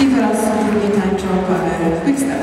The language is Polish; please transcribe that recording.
i wraz z nimi tańczą parę quickstep.